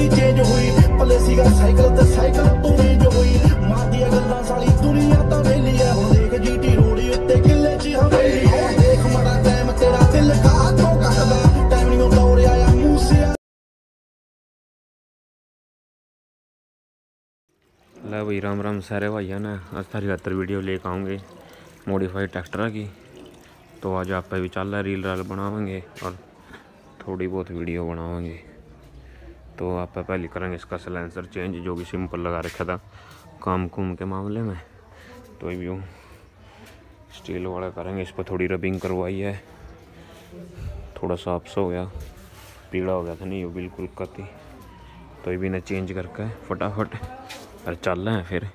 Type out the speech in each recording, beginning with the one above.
ਦੀ change ਹੋਈ ਪੱਲੇ ਸੀਗਾ ਸਾਈਕਲ ਤੇ ਸਾਈਕਲ ਤੋਂ ਰੇਂਜ ਹੋਈ ਮਾਰਦੀਆਂ ਗੱਲਾਂ ਸਾਲੀ ਦੁਨੀਆ ਤਾਂ ਵੇਲੀ ਐ ਹੁਣ ਦੇਖ ਜੀਟੀ ਰੋਡ ਉੱਤੇ ਕਿੱਲੇ 'ਚ ਹਵੇਲੀ ਐ ਦੇਖ ਮੜਾ ਟਾਈਮ ਤੇਰਾ ਦਿਲ ਕਾ ਤੋਂ ਕੱਟਦਾ ਟਾਈਮ ਨਹੀਂ ਦੌੜ ਆਇਆ ਮੂਸੇ ਲੈ भाई राम राम सारे भाइयों ने आज थारी खातर वीडियो लेकर आऊँगे मॉडिफाइड ट्रैक्टर की तो आज आप पे भी चल रहा है रील राल बनावेंगे और थोड़ी बहुत वीडियो बनावेंगे तो आप पहले करेंगे इसका सलेंसर चेंज जो कि सिंपल लगा रखा था काम कुम के मामले में। तो ये यूँ स्टील वाला करेंगे, इस पर थोड़ी रबिंग करवाई है। थोड़ा सा हो गया, पीड़ा हो गया था, नहीं, वो बिल्कुल कती। तो ये भी ना चेंज करके फटाफट और चल रहे हैं फिर।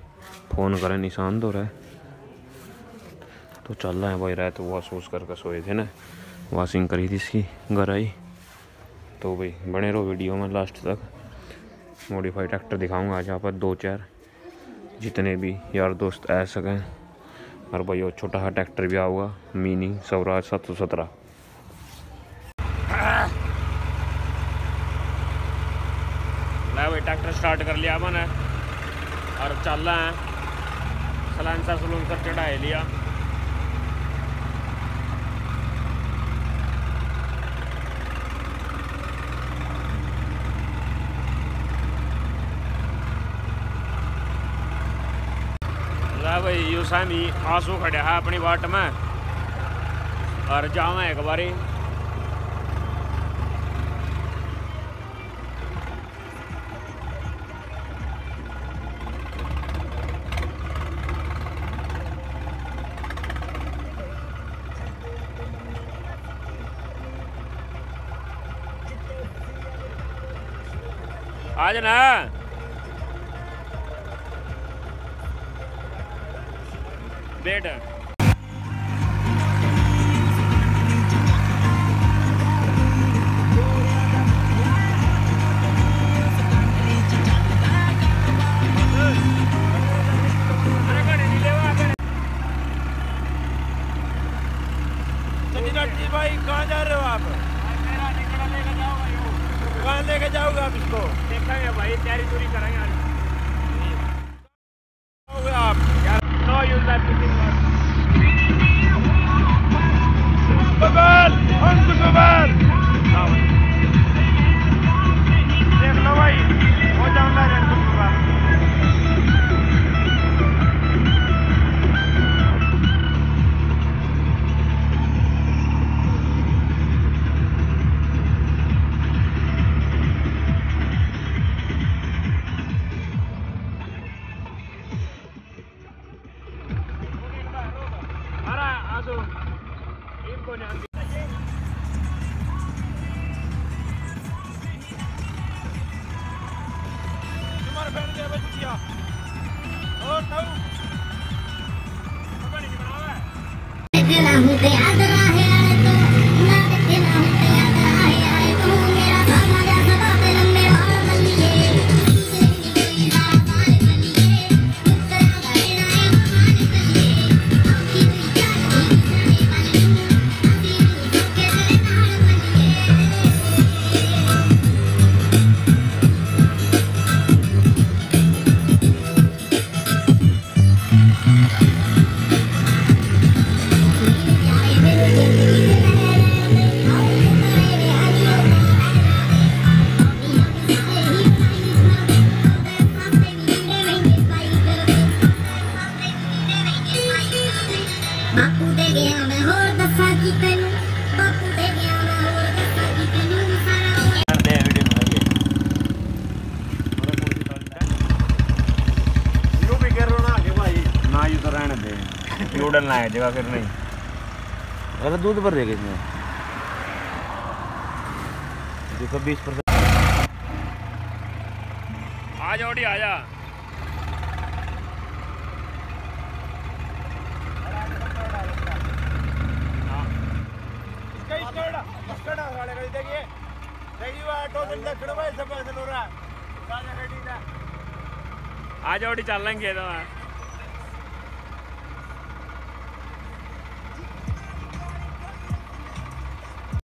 फ़ोन करें, निशान तो रहा। तो चल रहे हैं भाई, रात वॉश वॉश करके सोए थे ना। वॉशिंग करी थी इसकी, घर आई। तो भाई, बने रहो वीडियो में लास्ट तक। मॉडिफाइड ट्रैक्टर दिखाऊँगा आज यहाँ पर दो चार, जितने भी यार दोस्त आ सकें। और भाई वो छोटा सा ट्रैक्टर भी आऊगा मिनी स्वराज सात सौ सत्रह। ट्रैक्टर स्टार्ट कर लिया मैंने और चल रहा है। सलांसर सलूंसर चढ़ा लिया ला भाई यू सामी आँसू खड़े है अपनी वाट में। और जावा एक बारी। आज ना बेट भाई कहाँ जा रहे हो आप? कहाँ लेके जाओगे आप इसको? देखा देखेंगे भाई तैयारी चोरी करेंगे आप? बबल तुम्हारे फ्रेंड के बच्चिया। और ताऊ पता नहीं बनावा है। डलना है जगह फिर नहीं। अगर दूध भर देगा इसमें देखो बीस परसेंट। आ जा ओडी आ जा। इसका स्टर्ड स्टर्ड वाले का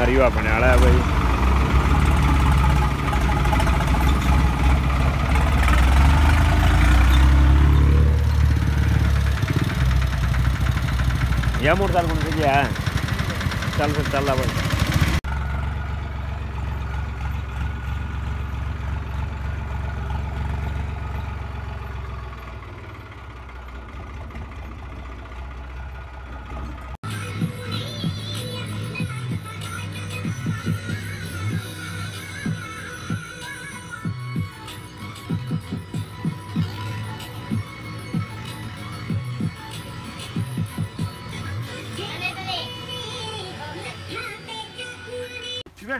अरे वो अपने वाला है भाई या मोटरसाइकिल कौन से गया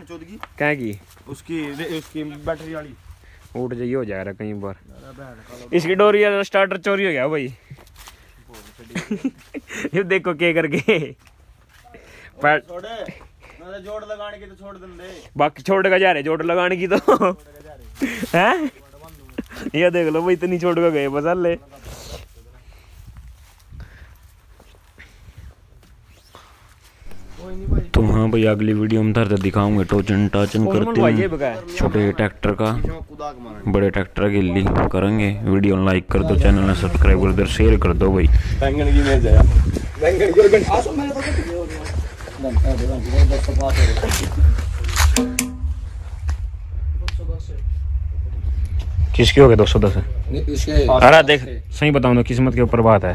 भैन चोद की क्या की उसकी उसकी बैटरी वाली उठ जाइए हो जाएगा कई बार इसकी डोरी स्टार्टर चोरी हो गया भाई ये देखो के करके जोड़ लगाने की तो छोड़ बाकी छोड़ का जा रहे जोड़ लगाने की तो हैं ये देख लो भाई इतनी छोड़ के गए बस ले तो हाँ भाई अगली वीडियो में तरह दिखाऊँगे। टोचन टाचन करते हैं। छोटे ट्रैक्टर का। बड़े ट्रैक्टर की ली करेंगे। वीडियो लाइक कर दो चैनल ने सब्सक्राइब कर दो शेयर कर दो भाई। किसके हो गए दो सौ दस? अरे देख सही बताऊँ तो किस्मत के ऊपर बात है।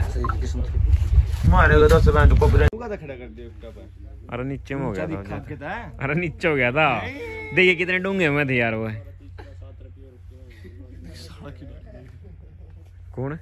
मारे का दस खड़ा कर दिया अरे नीचे में हो गया था अरे नीचे हो गया था। देखिए कितने डूँगे हुए थे यार वो। कौन